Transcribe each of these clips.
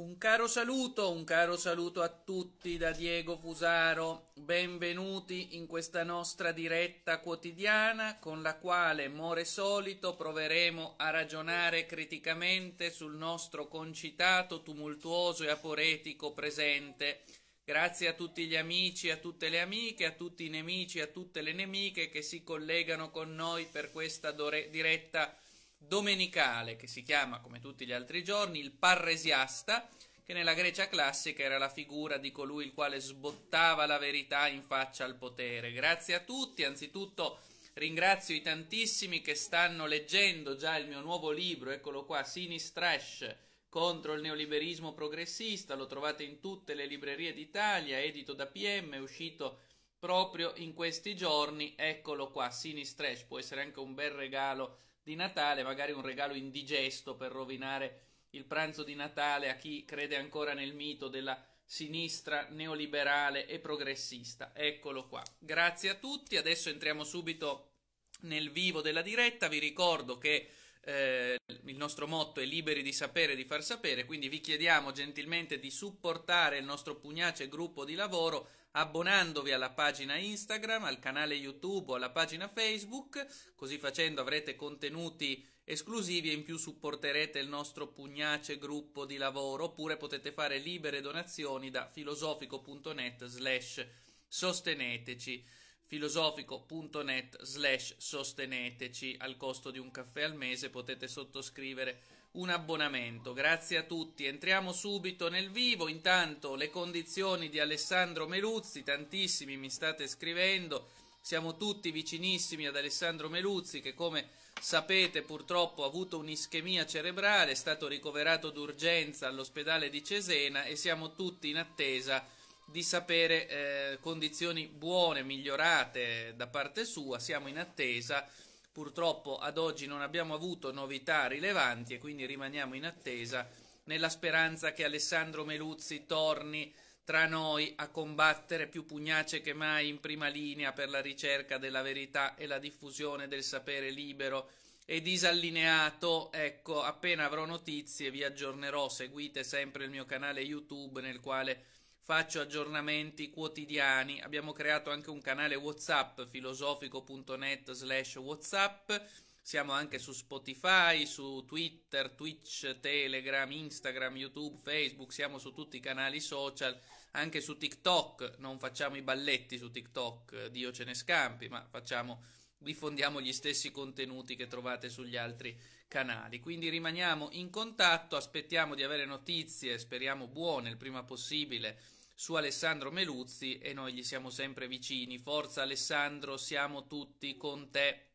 Un caro saluto, un caro saluto a tutti da Diego Fusaro, benvenuti in questa nostra diretta quotidiana con la quale, more solito, proveremo a ragionare criticamente sul nostro concitato, tumultuoso e aporetico presente. Grazie a tutti gli amici, a tutte le amiche, a tutti i nemici, a tutte le nemiche che si collegano con noi per questa diretta domenicale che si chiama, come tutti gli altri giorni, il parresiasta, che nella Grecia classica era la figura di colui il quale sbottava la verità in faccia al potere. Grazie a tutti, anzitutto ringrazio i tantissimi che stanno leggendo già il mio nuovo libro, eccolo qua, Sinistrash contro il neoliberismo progressista, lo trovate in tutte le librerie d'Italia, edito da PM, è uscito proprio in questi giorni, eccolo qua, Sinistrash, può essere anche un bel regalo di Natale, magari un regalo indigesto per rovinare il pranzo di Natale a chi crede ancora nel mito della sinistra neoliberale e progressista. Eccolo qua. Grazie a tutti, adesso entriamo subito nel vivo della diretta, vi ricordo che eh, il nostro motto è liberi di sapere e di far sapere, quindi vi chiediamo gentilmente di supportare il nostro pugnace gruppo di lavoro abbonandovi alla pagina Instagram, al canale YouTube o alla pagina Facebook, così facendo avrete contenuti esclusivi e in più supporterete il nostro pugnace gruppo di lavoro, oppure potete fare libere donazioni da filosofico.net slash sosteneteci. filosofico.net slash sosteneteci. Al costo di un caffè al mese potete sottoscrivere un abbonamento. Grazie a tutti. Entriamo subito nel vivo. Intanto le condizioni di Alessandro Meluzzi tantissimi mi state scrivendo. Siamo tutti vicinissimi ad Alessandro Meluzzi che come sapete purtroppo ha avuto un'ischemia cerebrale è stato ricoverato d'urgenza all'ospedale di Cesena e siamo tutti in attesa di sapere eh, condizioni buone, migliorate da parte sua, siamo in attesa. Purtroppo ad oggi non abbiamo avuto novità rilevanti e quindi rimaniamo in attesa nella speranza che Alessandro Meluzzi torni tra noi a combattere più pugnace che mai in prima linea per la ricerca della verità e la diffusione del sapere libero e disallineato. Ecco, appena avrò notizie vi aggiornerò. Seguite sempre il mio canale YouTube nel quale faccio aggiornamenti quotidiani. Abbiamo creato anche un canale WhatsApp filosofico.net slash WhatsApp. Siamo anche su Spotify, su Twitter, Twitch, Telegram, Instagram, YouTube, Facebook, siamo su tutti i canali social, anche su TikTok, non facciamo i balletti su TikTok, Dio ce ne scampi, ma facciamo, diffondiamo gli stessi contenuti che trovate sugli altri canali. Quindi rimaniamo in contatto, aspettiamo di avere notizie, speriamo buone il prima possibile su Alessandro Meluzzi e noi gli siamo sempre vicini. Forza Alessandro, siamo tutti con te.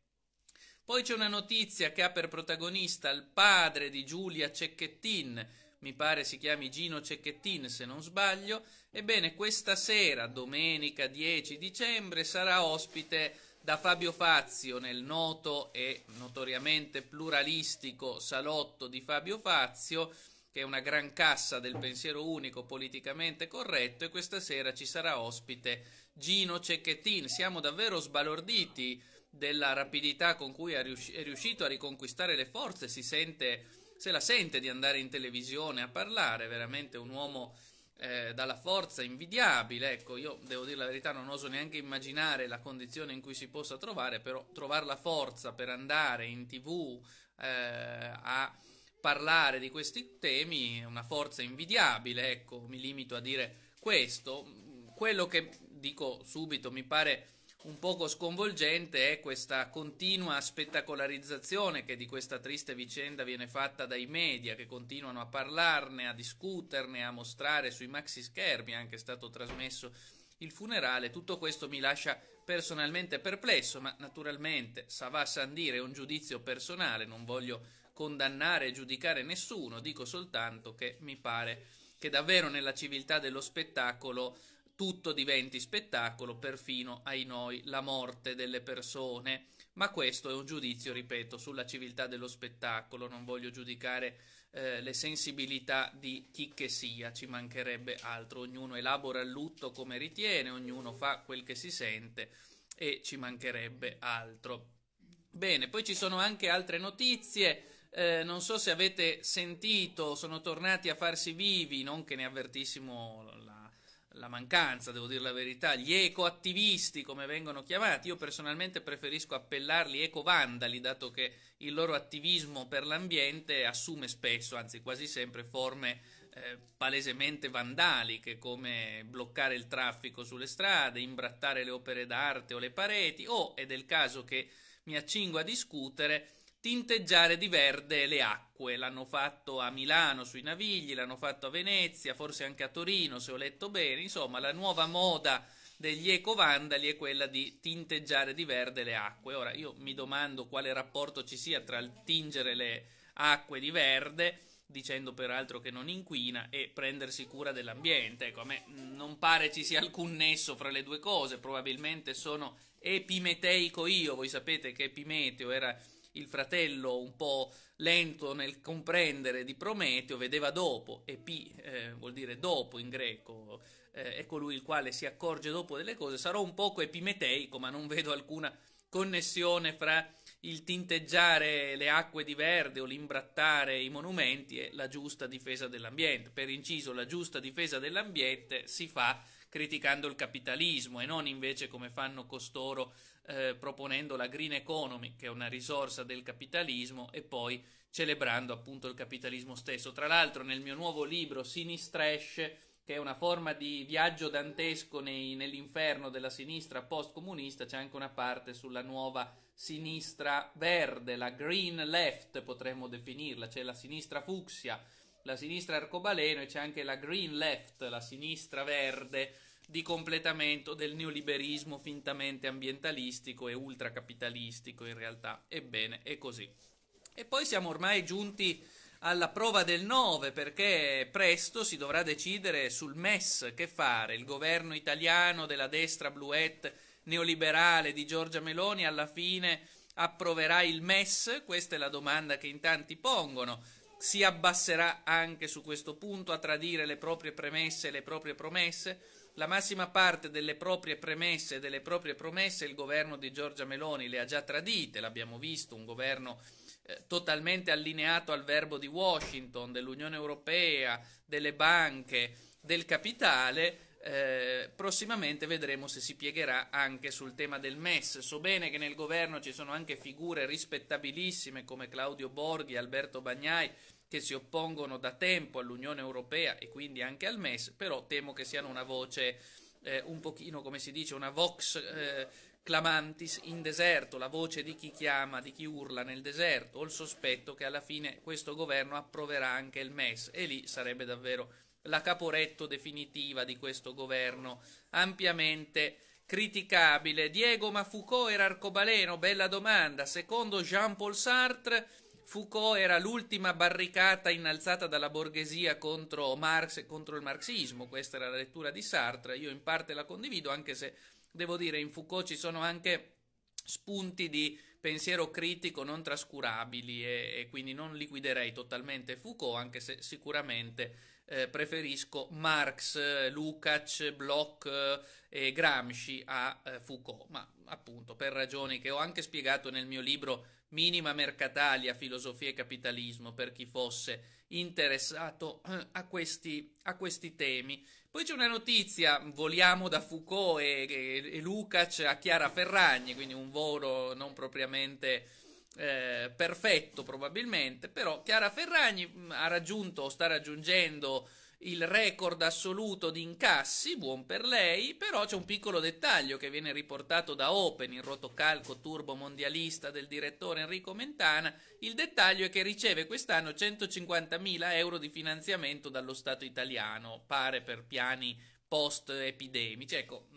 Poi c'è una notizia che ha per protagonista il padre di Giulia Cecchettin, mi pare si chiami Gino Cecchettin se non sbaglio. Ebbene, questa sera, domenica 10 dicembre, sarà ospite da Fabio Fazio nel noto e notoriamente pluralistico salotto di Fabio Fazio che è una gran cassa del pensiero unico politicamente corretto e questa sera ci sarà ospite Gino Cecchettin. Siamo davvero sbalorditi della rapidità con cui è riuscito a riconquistare le forze, si sente, se la sente di andare in televisione a parlare, veramente un uomo eh, dalla forza invidiabile. Ecco, io devo dire la verità, non oso neanche immaginare la condizione in cui si possa trovare, però trovare la forza per andare in tv eh, a parlare di questi temi è una forza invidiabile, ecco, mi limito a dire questo. Quello che dico subito mi pare un poco sconvolgente è questa continua spettacolarizzazione che di questa triste vicenda viene fatta dai media che continuano a parlarne, a discuterne, a mostrare sui maxi schermi, è anche stato trasmesso il funerale, tutto questo mi lascia personalmente perplesso, ma naturalmente sa va san dire è un giudizio personale, non voglio condannare e giudicare nessuno, dico soltanto che mi pare che davvero nella civiltà dello spettacolo tutto diventi spettacolo, perfino ai noi la morte delle persone. Ma questo è un giudizio, ripeto, sulla civiltà dello spettacolo, non voglio giudicare eh, le sensibilità di chi che sia, ci mancherebbe altro, ognuno elabora il lutto come ritiene, ognuno fa quel che si sente e ci mancherebbe altro. Bene, poi ci sono anche altre notizie eh, non so se avete sentito, sono tornati a farsi vivi, non che ne avvertissimo la, la mancanza, devo dire la verità, gli ecoattivisti come vengono chiamati, io personalmente preferisco appellarli ecovandali, dato che il loro attivismo per l'ambiente assume spesso, anzi quasi sempre, forme eh, palesemente vandaliche come bloccare il traffico sulle strade, imbrattare le opere d'arte o le pareti o, ed è il caso che mi accingo a discutere, tinteggiare di verde le acque. L'hanno fatto a Milano sui Navigli, l'hanno fatto a Venezia, forse anche a Torino, se ho letto bene. Insomma, la nuova moda degli ecovandali è quella di tinteggiare di verde le acque. Ora, io mi domando quale rapporto ci sia tra il tingere le acque di verde dicendo peraltro che non inquina e prendersi cura dell'ambiente. Ecco, a me non pare ci sia alcun nesso fra le due cose, probabilmente sono epimeteico io, voi sapete che Epimeteo era il fratello un po' lento nel comprendere di Prometeo vedeva dopo, e P eh, vuol dire dopo in greco, eh, è colui il quale si accorge dopo delle cose, sarò un poco epimeteico, ma non vedo alcuna connessione fra il tinteggiare le acque di verde o l'imbrattare i monumenti e la giusta difesa dell'ambiente. Per inciso, la giusta difesa dell'ambiente si fa criticando il capitalismo e non invece come fanno costoro eh, proponendo la green economy, che è una risorsa del capitalismo, e poi celebrando appunto il capitalismo stesso. Tra l'altro nel mio nuovo libro Sinistrash, che è una forma di viaggio dantesco nei, nell'inferno della sinistra post-comunista, c'è anche una parte sulla nuova sinistra verde, la green left potremmo definirla, c'è la sinistra fucsia, la sinistra arcobaleno e c'è anche la green left, la sinistra verde, di completamento del neoliberismo fintamente ambientalistico e ultracapitalistico in realtà. Ebbene, è così. E poi siamo ormai giunti alla prova del 9 perché presto si dovrà decidere sul MES che fare. Il governo italiano della destra bluette neoliberale di Giorgia Meloni alla fine approverà il MES? Questa è la domanda che in tanti pongono. Si abbasserà anche su questo punto a tradire le proprie premesse e le proprie promesse? La massima parte delle proprie premesse e delle proprie promesse il governo di Giorgia Meloni le ha già tradite, l'abbiamo visto, un governo eh, totalmente allineato al verbo di Washington, dell'Unione Europea, delle banche, del capitale. Eh, prossimamente vedremo se si piegherà anche sul tema del MES. So bene che nel governo ci sono anche figure rispettabilissime come Claudio Borghi, Alberto Bagnai, che si oppongono da tempo all'Unione Europea e quindi anche al MES, però temo che siano una voce eh, un pochino, come si dice, una vox eh, clamantis in deserto, la voce di chi chiama, di chi urla nel deserto, ho il sospetto che alla fine questo governo approverà anche il MES e lì sarebbe davvero la caporetto definitiva di questo governo ampiamente criticabile. Diego, ma Foucault era arcobaleno? Bella domanda. Secondo Jean-Paul Sartre Foucault era l'ultima barricata innalzata dalla borghesia contro Marx e contro il marxismo, questa era la lettura di Sartre, io in parte la condivido, anche se devo dire in Foucault ci sono anche spunti di pensiero critico non trascurabili e, e quindi non liquiderei totalmente Foucault, anche se sicuramente eh, preferisco Marx, Lukács, Bloch eh, e Gramsci a eh, Foucault, ma appunto per ragioni che ho anche spiegato nel mio libro minima mercatalia, filosofia e capitalismo per chi fosse interessato eh, a questi, a questi temi. Poi c'è una notizia, voliamo da Foucault e, e, e Lukács a Chiara Ferragni, quindi un volo non propriamente eh, perfetto probabilmente, però Chiara Ferragni mm, ha raggiunto o sta raggiungendo il record assoluto di incassi, buon per lei, però c'è un piccolo dettaglio che viene riportato da Open, il rotocalco turbo mondialista del direttore Enrico Mentana, il dettaglio è che riceve quest'anno 150.000 euro di finanziamento dallo Stato italiano, pare per piani post-epidemici. Ecco,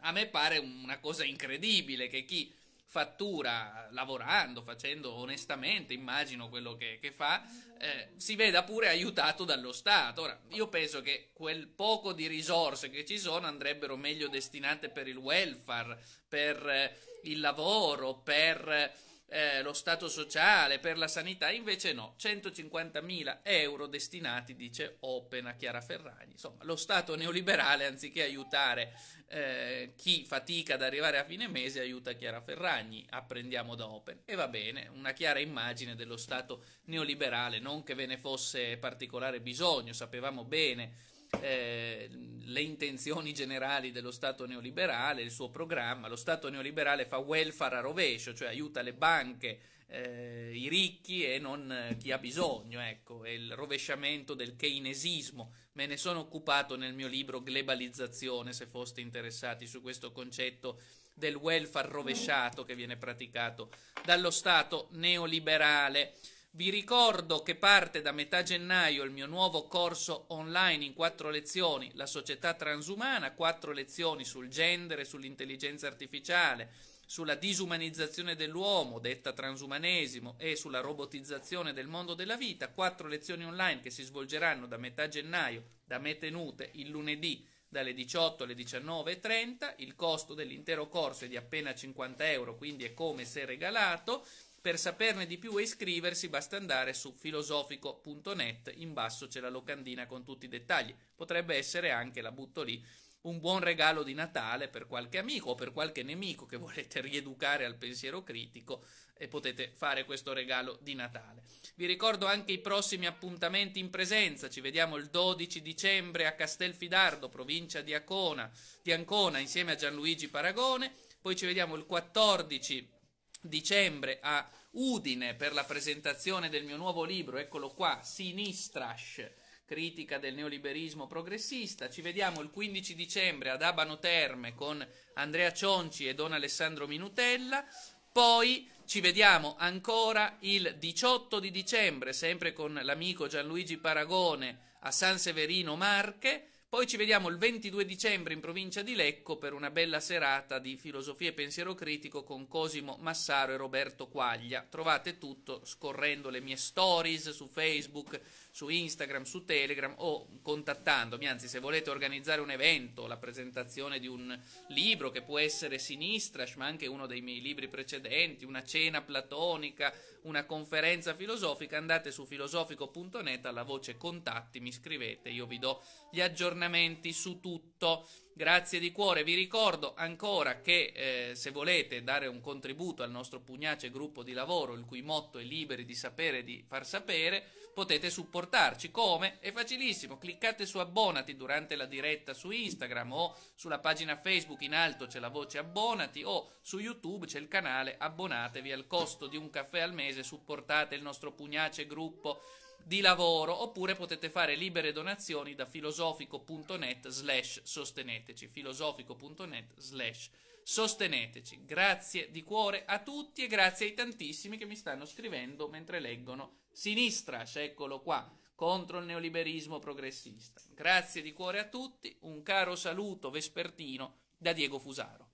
a me pare una cosa incredibile che chi fattura lavorando, facendo onestamente, immagino quello che, che fa, eh, si veda pure aiutato dallo Stato. Ora, io penso che quel poco di risorse che ci sono andrebbero meglio destinate per il welfare, per eh, il lavoro, per eh, lo Stato sociale, per la sanità, invece no, 150.000 euro destinati, dice Open a Chiara Ferragni. Insomma, lo Stato neoliberale, anziché aiutare eh, chi fatica ad arrivare a fine mese, aiuta Chiara Ferragni, apprendiamo da Open. E va bene, una chiara immagine dello Stato neoliberale, non che ve ne fosse particolare bisogno, sapevamo bene eh, le intenzioni generali dello Stato neoliberale, il suo programma. Lo Stato neoliberale fa welfare a rovescio, cioè aiuta le banche, eh, i ricchi e non chi ha bisogno. Ecco, è il rovesciamento del keynesismo. Me ne sono occupato nel mio libro Globalizzazione, se foste interessati su questo concetto del welfare rovesciato che viene praticato dallo Stato neoliberale. Vi ricordo che parte da metà gennaio il mio nuovo corso online in quattro lezioni, la società transumana, quattro lezioni sul gender e sull'intelligenza artificiale, sulla disumanizzazione dell'uomo, detta transumanesimo, e sulla robotizzazione del mondo della vita, quattro lezioni online che si svolgeranno da metà gennaio, da me tenute il lunedì dalle 18 alle 19.30, il costo dell'intero corso è di appena 50 euro, quindi è come se regalato, per saperne di più e iscriversi basta andare su filosofico.net, in basso c'è la locandina con tutti i dettagli. Potrebbe essere anche, la butto lì, un buon regalo di Natale per qualche amico o per qualche nemico che volete rieducare al pensiero critico e potete fare questo regalo di Natale. Vi ricordo anche i prossimi appuntamenti in presenza, ci vediamo il 12 dicembre a Castelfidardo, provincia di Ancona, di Ancona insieme a Gianluigi Paragone, poi ci vediamo il 14 dicembre a Udine per la presentazione del mio nuovo libro, eccolo qua, Sinistrash, critica del neoliberismo progressista. Ci vediamo il 15 dicembre ad Abano Terme con Andrea Cionci e Don Alessandro Minutella. Poi ci vediamo ancora il 18 di dicembre, sempre con l'amico Gianluigi Paragone a San Severino Marche. Poi ci vediamo il 22 dicembre in provincia di Lecco per una bella serata di filosofia e pensiero critico con Cosimo Massaro e Roberto Quaglia. Trovate tutto scorrendo le mie stories su Facebook, su Instagram, su Telegram o contattandomi, anzi se volete organizzare un evento, la presentazione di un libro che può essere Sinistrash, ma anche uno dei miei libri precedenti, una cena platonica, una conferenza filosofica, andate su filosofico.net alla voce contatti, mi scrivete, io vi do gli aggiornamenti su tutto. Grazie di cuore, vi ricordo ancora che eh, se volete dare un contributo al nostro pugnace gruppo di lavoro, il cui motto è liberi di sapere e di far sapere, potete supportarci. Come? È facilissimo, cliccate su abbonati durante la diretta su Instagram o sulla pagina Facebook in alto c'è la voce abbonati o su YouTube c'è il canale abbonatevi al costo di un caffè al mese, supportate il nostro pugnace gruppo di lavoro oppure potete fare libere donazioni da filosofico.net slash sosteneteci filosofico.net slash sosteneteci grazie di cuore a tutti e grazie ai tantissimi che mi stanno scrivendo mentre leggono Sinistra, eccolo qua contro il neoliberismo progressista. Grazie di cuore a tutti un caro saluto vespertino da Diego Fusaro